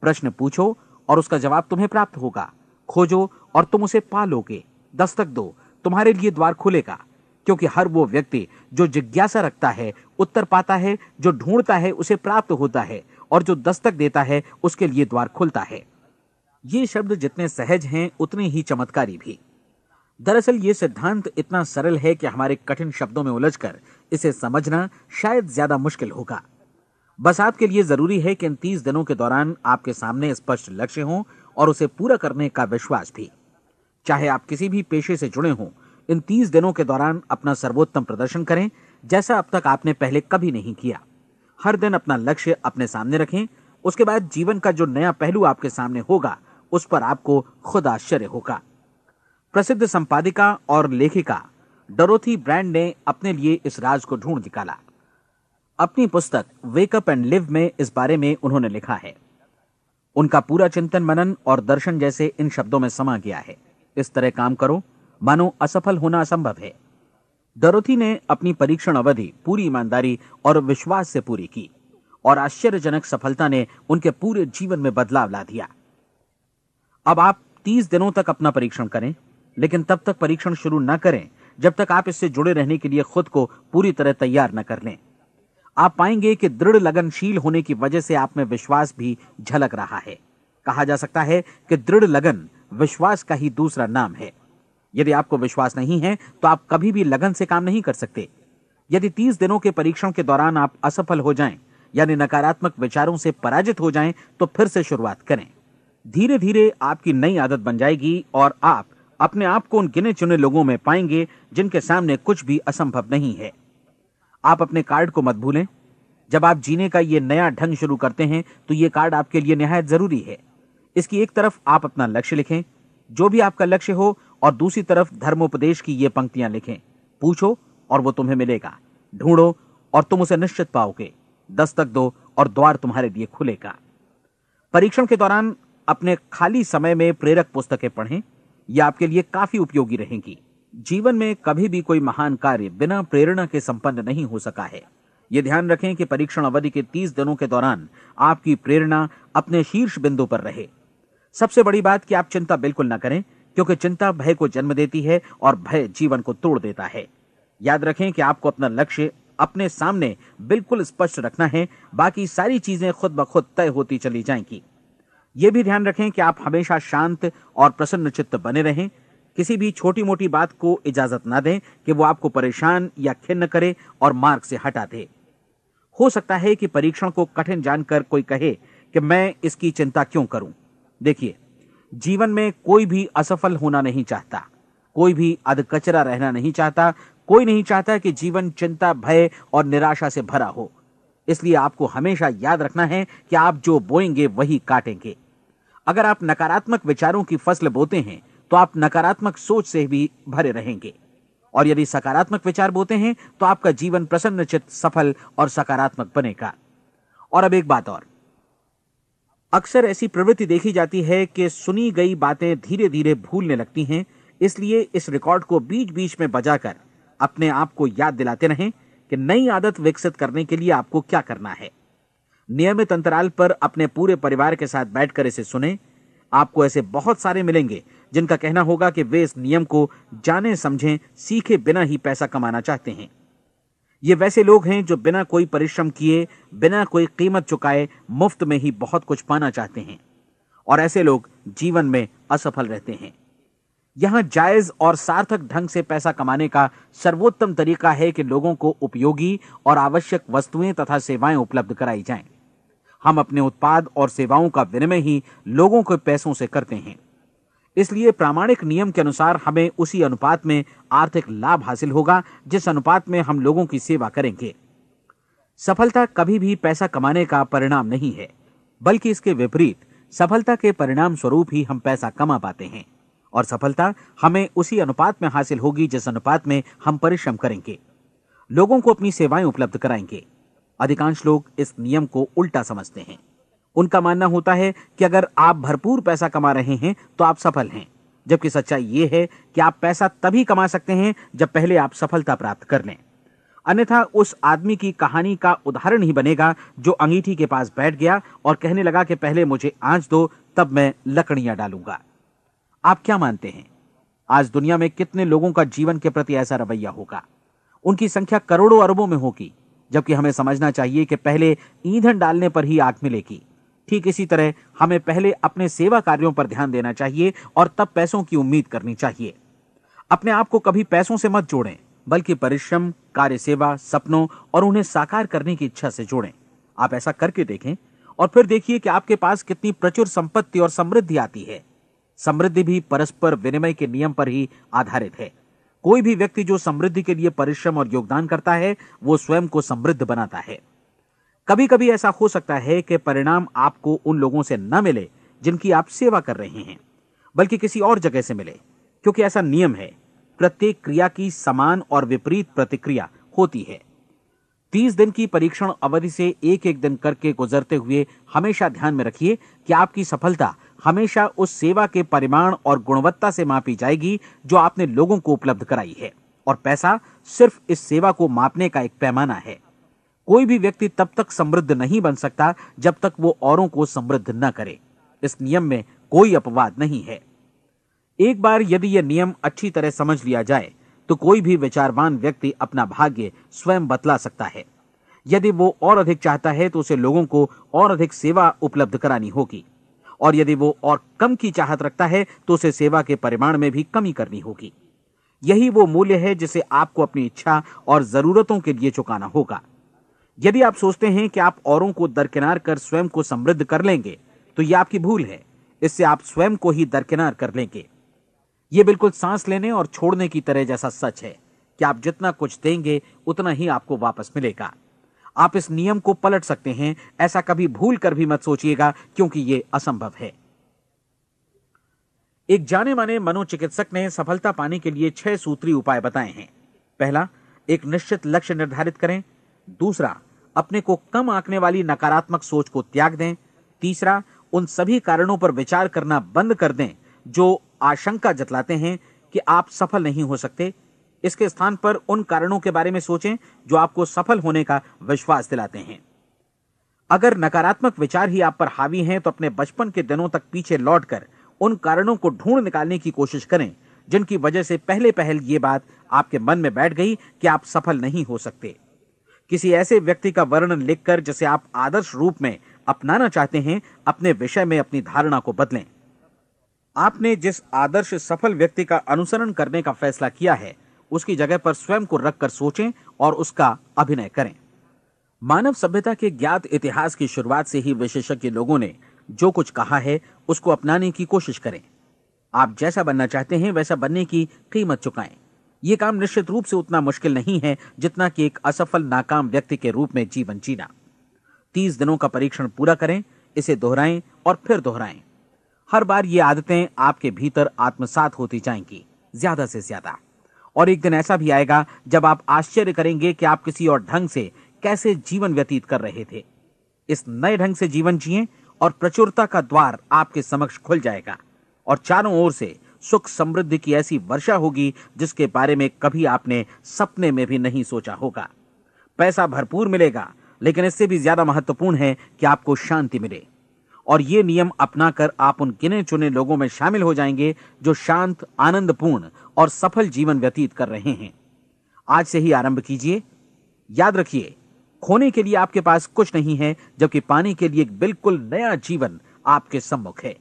प्रश्न पूछो और उसका जवाब तुम्हें प्राप्त होगा। खोजो और तुम उसे पालोगे। दस्तक दो। तुम्हारे लिए द्वार खुलेगा। क्योंकि हर वो व्यक्ति जो जिज्ञासा रखता है, उत्तर पाता है, जो ढूंढता है, उसे प्राप्त होता है और जो दस्तक देता है, उसके लिए द्वार खुलता है। ये शब्द जितने सहज हैं, उतने ही चमत्कारी भी। दरअसल ये सिद्धांत इतना सरल है कि हमारे कठिन शब्दों में उलझकर इसे समझना शायद ज़्यादा मुश्किल होगा। बस आपके लिए ज़रूरी है कि इन तीस दिनों के दौरान आपके सामने स्पष्ट लक्ष्य हो और उसे पूरा करने का विश्वास भी। चाहे आप किसी भी पेशे से जुड़े हों इन तीस दिनों के दौरान अपना सर्वोत्तम प्रदर्शन करें, जैसा अब तक आपने पहले कभी नहीं किया। हर दिन अपना लक्ष्य अपने सामने रखें, उसके बाद जीवन का जो नया पहलू आपके सामने होगा, उस पर आपको खुद आश्चर्य होगा। प्रसिद्ध संपादिका और लेखिका डरोथी ब्रांड ने अपने लिए इस राज को ढूंढ निकाला। अपनी पुस्तक वेकअप एंड लिव में इस बारे में उन्होंने लिखा है। उनका पूरा चिंतन मनन और दर्शन जैसे इन शब्दों में समा गया है। इस तरह काम करो मानो असफल होना असंभव है। डरोथी ने अपनी परीक्षण अवधि पूरी ईमानदारी और विश्वास से पूरी की और आश्चर्यजनक सफलता ने उनके पूरे जीवन में बदलाव ला दिया। अब आप तीस दिनों तक अपना परीक्षण करें, लेकिन तब तक परीक्षण शुरू न करें, जब तक आप इससे जुड़े रहने के लिए खुद को पूरी तरह तैयार न कर लें। आप पाएँगे कि दृढ़ लगनशील होने की वजह से आप में विश्वास भी झलक रहा है। कहा जा सकता है कि दृढ़ लगन विश्वास का ही दूसरा नाम है। यदि आपको विश्वास नहीं है तो आप कभी भी लगन से काम नहीं कर सकते। यदि तीस दिनों के परीक्षण के दौरान आप असफल हो जाएँ, यानी नकारात्मक विचारों से पराजित हो जाएँ तो फिर से शुरुआत करें। धीरे धीरे आपकी नई आदत बन जाएगी और आप अपने आप को उन गिने चुने लोगों में पाएँगे, जिनके सामने कुछ भी असंभव नहीं है। आप अपने कार्ड को मत भूलें। जब आप जीने का ये नया ढंग शुरू करते हैं तो ये कार्ड आपके लिए निहायत ज़रूरी है। इसकी एक तरफ़ आप अपना लक्ष्य लिखें। जो भी आपका लक्ष्य हो और दूसरी तरफ़ धर्मोपदेश की ये पंक्तियाँ लिखें। पूछो और वो तुम्हें मिलेगा। ढूंढो और तुम उसे निश्चित पाओगे। दस्तक दो और द्वार तुम्हारे लिए खुलेगा। परीक्षण के दौरान अपने खाली समय में प्रेरक पुस्तकें पढ़ें। ये आपके लिए काफ़ी उपयोगी रहेंगी। जीवन में कभी भी कोई महान कार्य बिना प्रेरणा के संपन्न नहीं हो सका है। ये ध्यान रखें कि परीक्षण अवधि के तीस दिनों के दौरान आपकी प्रेरणा अपने शीर्ष बिंदु पर रहे। सबसे बड़ी बात कि आप चिंता बिल्कुल न करें। क्योंकि चिंता भय को जन्म देती है और भय जीवन को तोड़ देता है। याद रखें कि आपको अपना लक्ष्य अपने सामने बिल्कुल स्पष्ट रखना है, बाकी सारी चीज़ें खुद ब खुद तय होती चली जाएँगी। ये भी ध्यान रखें कि आप हमेशा शांत और प्रसन्न चित्त बने रहें। किसी भी छोटी मोटी बात को इजाज़त ना दें कि वो आपको परेशान या खिन्न करे और मार्ग से हटा दे। हो सकता है कि परीक्षण को कठिन जानकर कोई कहे कि मैं इसकी चिंता क्यों करूँ? देखिए जीवन में कोई भी असफल होना नहीं चाहता, कोई भी अधकचरा रहना नहीं चाहता, कोई नहीं चाहता कि जीवन चिंता, भय और निराशा से भरा हो। इसलिए आपको हमेशा याद रखना है कि आप जो बोएँगे, वही काटेंगे। अगर आप नकारात्मक विचारों की फ़सल बोते हैं तो आप नकारात्मक सोच से भी भरे रहेंगे। और यदि सकारात्मक विचार बोते हैं तो आपका जीवन प्रसन्नचित, सफल और सकारात्मक बनेगा। और अब एक बात और। अक्सर ऐसी प्रवृत्ति देखी जाती है कि सुनी गई बातें धीरे धीरे भूलने लगती हैं, इसलिए इस रिकॉर्ड को बीच बीच में बजाकर अपने आप को याद दिलाते रहें कि नई आदत विकसित करने के लिए आपको क्या करना है। नियमित अंतराल पर अपने पूरे परिवार के साथ बैठकर इसे सुने। आपको ऐसे बहुत सारे मिलेंगे जिनका कहना होगा कि वे इस नियम को जाने समझें सीखे बिना ही पैसा कमाना चाहते हैं। ये वैसे लोग हैं जो बिना कोई परिश्रम किए, बिना कोई कीमत चुकाए मुफ़्त में ही बहुत कुछ पाना चाहते हैं। और ऐसे लोग जीवन में असफल रहते हैं। यहाँ जायज़ और सार्थक ढंग से पैसा कमाने का सर्वोत्तम तरीका है कि लोगों को उपयोगी और आवश्यक वस्तुएँ तथा सेवाएँ उपलब्ध कराई जाएँ। हम अपने उत्पाद और सेवाओं का विनिमय ही लोगों के पैसों से करते हैं। इसलिए प्रामाणिक नियम के अनुसार हमें उसी अनुपात में आर्थिक लाभ हासिल होगा, जिस अनुपात में हम लोगों की सेवा करेंगे। सफलता कभी भी पैसा कमाने का परिणाम नहीं है, बल्कि इसके विपरीत, सफलता के परिणाम स्वरूप ही हम पैसा कमा पाते हैं, और सफलता हमें उसी अनुपात में हासिल होगी, जिस अनुपात में हम परिश्रम करेंगे। लोगों को अपनी सेवाएँ उपलब्ध कराएँगे। अधिकांश लोग इस नियम को उल्टा समझते हैं। उनका मानना होता है कि अगर आप भरपूर पैसा कमा रहे हैं तो आप सफल हैं। जबकि सच्चाई यह है कि आप पैसा तभी कमा सकते हैं, जब पहले आप सफलता प्राप्त कर लें। अन्यथा उस आदमी की कहानी का उदाहरण ही बनेगा, जो अंगीठी के पास बैठ गया और कहने लगा कि पहले मुझे आँच दो, तब मैं लकड़ियाँ डालूँगा। आप क्या मानते हैं? आज दुनिया में कितने लोगों का जीवन के प्रति ऐसा रवैया होगा? उनकी संख्या करोड़ों अरबों में होगी, जबकि हमें समझना चाहिए कि पहले ईंधन डालने पर ही आग मिलेगी। ठीक इसी तरह हमें पहले अपने सेवा कार्यों पर ध्यान देना चाहिए और तब पैसों की उम्मीद करनी चाहिए। अपने आप को कभी पैसों से मत जोड़ें, बल्कि परिश्रम कार्य सेवा सपनों और उन्हें साकार करने की इच्छा से जोड़ें। आप ऐसा करके देखें और फिर देखिए कि आपके पास कितनी प्रचुर संपत्ति और समृद्धि आती है। समृद्धि भी परस्पर विनिमय के नियम पर ही आधारित है। कोई भी व्यक्ति जो समृद्धि के लिए परिश्रम और योगदान करता है, वो स्वयं को समृद्ध बनाता है। कभी कभी ऐसा हो सकता है कि परिणाम आपको उन लोगों से न मिले जिनकी आप सेवा कर रहे हैं, बल्कि किसी और जगह से मिले, क्योंकि ऐसा नियम है, प्रत्येक क्रिया की समान और विपरीत प्रतिक्रिया होती है। तीस दिन की परीक्षण अवधि से एक एक दिन करके गुजरते हुए हमेशा ध्यान में रखिए कि आपकी सफलता हमेशा उस सेवा के परिमाण और गुणवत्ता से मापी जाएगी जो आपने लोगों को उपलब्ध कराई है, और पैसा सिर्फ़ इस सेवा को मापने का एक पैमाना है। कोई भी व्यक्ति तब तक समृद्ध नहीं बन सकता जब तक वो औरों को समृद्ध न करे। इस नियम में कोई अपवाद नहीं है। एक बार यदि यह नियम अच्छी तरह समझ लिया जाए तो कोई भी विचारवान व्यक्ति अपना भाग्य स्वयं बतला सकता है। यदि वो और अधिक चाहता है तो उसे लोगों को और अधिक सेवा उपलब्ध करानी होगी। और यदि वो और कम की चाहत रखता है तो उसे सेवा के परिमाण में भी कमी करनी होगी। यही वो मूल्य है जिसे आपको अपनी इच्छा और जरूरतों के लिए चुकाना होगा। यदि आप सोचते हैं कि आप औरों को दरकिनार कर स्वयं को समृद्ध कर लेंगे तो यह आपकी भूल है। इससे आप स्वयं को ही दरकिनार कर लेंगे। ये बिल्कुल सांस लेने और छोड़ने की तरह जैसा सच है कि आप जितना कुछ देंगे, उतना ही आपको वापस मिलेगा। आप इस नियम को पलट सकते हैं। ऐसा कभी भूल कर भी मत सोचिएगा, क्योंकि यह असंभव है। एक जाने माने मनोचिकित्सक ने सफलता पाने के लिए छह सूत्री उपाय बताए हैं। पहला, एक निश्चित लक्ष्य निर्धारित करें। दूसरा, अपने को कम आंकने वाली नकारात्मक सोच को त्याग दें। तीसरा, उन सभी कारणों पर विचार करना बंद कर दें, जो आशंका जतलाते हैं कि आप सफल नहीं हो सकते। इसके स्थान पर उन कारणों के बारे में सोचें, जो आपको सफल होने का विश्वास दिलाते हैं। अगर नकारात्मक विचार ही आप पर हावी हैं तो अपने बचपन के दिनों तक पीछे लौटकर उन कारणों को ढूंढ निकालने की कोशिश करें, जिनकी वजह से पहले पहल ये बात आपके मन में बैठ गई कि आप सफल नहीं हो सकते। किसी ऐसे व्यक्ति का वर्णन लिखकर जिसे आप आदर्श रूप में अपनाना चाहते हैं, अपने विषय में अपनी धारणा को बदलें। आपने जिस आदर्श सफल व्यक्ति का अनुसरण करने का फैसला किया है, उसकी जगह पर स्वयं को रखकर सोचें और उसका अभिनय करें। मानव सभ्यता के ज्ञात इतिहास की शुरुआत से ही विशेषज्ञ लोगों ने जो कुछ कहा है, उसको अपनाने की कोशिश करें। आप जैसा बनना चाहते हैं, वैसा बनने की कीमत चुकाएँ। यह काम निश्चित रूप से उतना मुश्किल नहीं है जितना कि एक असफल, नाकाम व्यक्ति के रूप में जीवन जीना। तीस दिनों का परीक्षण पूरा करें, इसे दोहराएँ और फिर दोहराएँ। हर बार ये आदतें आपके भीतर आत्मसात होती जाएँगी, ज़्यादा से ज़्यादा। और एक दिन ऐसा भी आएगा जब आप आश्चर्य करेंगे कि आप किसी और ढंग से कैसे जीवन व्यतीत कर रहे थे। इस नए ढंग से जीवन जिए और प्रचुरता का द्वार आपके समक्ष खुल जाएगा और चारों ओर से सुख समृद्धि की ऐसी वर्षा होगी जिसके बारे में कभी आपने सपने में भी नहीं सोचा होगा। पैसा भरपूर मिलेगा, लेकिन इससे भी ज़्यादा महत्वपूर्ण है कि आपको शांति मिले। और ये नियम अपनाकर आप उन गिने चुने लोगों में शामिल हो जाएँगे जो शांत, आनंदपूर्ण और सफल जीवन व्यतीत कर रहे हैं। आज से ही आरंभ कीजिए। याद रखिए, खोने के लिए आपके पास कुछ नहीं है, जबकि पाने के लिए एक बिल्कुल नया जीवन आपके सम्मुख है।